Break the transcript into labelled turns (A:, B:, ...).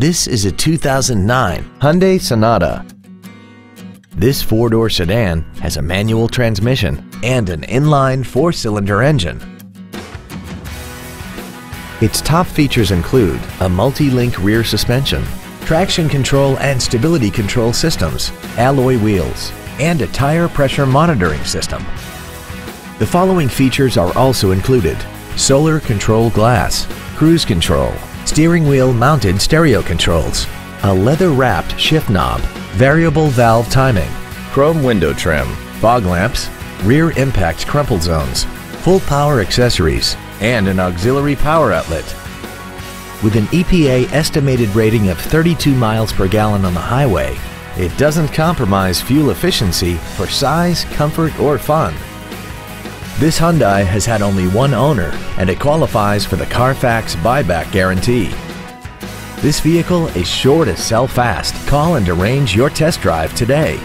A: This is a 2009 Hyundai Sonata. This four-door sedan has a manual transmission and an inline four-cylinder engine. Its top features include a multi-link rear suspension, traction control and stability control systems, alloy wheels, and a tire pressure monitoring system. The following features are also included. Solar control glass, cruise control, steering wheel mounted stereo controls, a leather wrapped shift knob, variable valve timing, chrome window trim, fog lamps, rear impact crumple zones, full power accessories, and an auxiliary power outlet. With an EPA estimated rating of 32 miles per gallon on the highway, it doesn't compromise fuel efficiency for size, comfort, or fun. This Hyundai has had only one owner and it qualifies for the Carfax buyback guarantee. This vehicle is sure to sell fast. Call and arrange your test drive today.